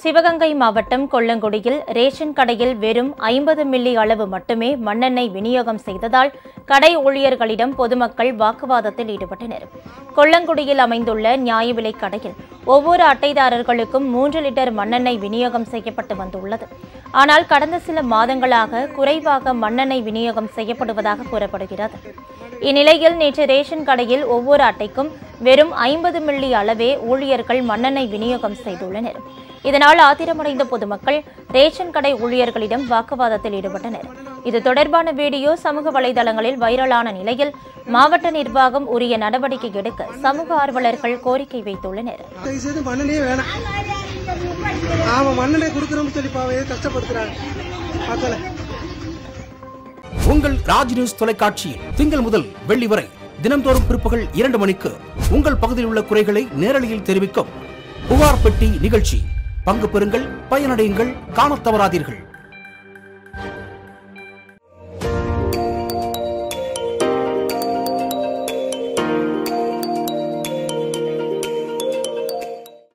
சிவகங்கை மாவட்டம் கொல்லங்குடியில் ரேஷன் கடையில் வெறும் ஐம்பது மில்லி அளவு மட்டுமே மண்ணெண்ணெய் விநியோகம் செய்ததால் கடை ஊழியர்களிடம் பொதுமக்கள் வாக்குவாதத்தில் ஈடுபட்டனர். கொல்லங்குடியில் அமைந்துள்ள நியாய விலைக் கடையில் ஒவ்வொரு அட்டைதாரர்களுக்கும் மூன்று லிட்டர் மண்ணெண்ணெய் விநியோகம் செய்யப்பட்டு வந்துள்ளது. ஆனால் கடந்த சில மாதங்களாக குறைவாக மண்ணெண்ணெய் விநியோகம் செய்யப்படுவதாக கூறப்படுகிறது. இந்நிலையில் நேற்று ரேஷன் கடையில் ஒவ்வொரு அட்டைக்கும் வெறும் ஐம்பது மில்லி அளவே ஊழியர்கள் மண்ணெண்ணெய் விநியோகம் செய்துள்ளனர். இதனால் ஆத்திரமடைந்த பொதுமக்கள் ரேஷன் கடை ஊழியர்களிடம் வாக்குவாதத்தில் ஈடுபட்டனர். இது தொடர்பான வீடியோ சமூக வலைதளங்களில் வைரலான நிலையில் மாவட்ட நிர்வாகம் உரிய நடவடிக்கை எடுக்க சமூக ஆர்வலர்கள் கோரிக்கை வைத்துள்ளனர். உங்கள் ராஜ் நியூஸ் தொலைக்காட்சியில் திங்கள் முதல் வெள்ளி வரை தினம்தோறும் பிற்பகல் இரண்டு மணிக்கு உங்கள் பகுதியில் உள்ள குறைகளை நேரலையில் தெரிவிக்கும் புகார் பெட்டி நிகழ்ச்சி. பங்கு பெறுங்கள் பயனடையுங்கள் காணத் தவறாதீர்கள்.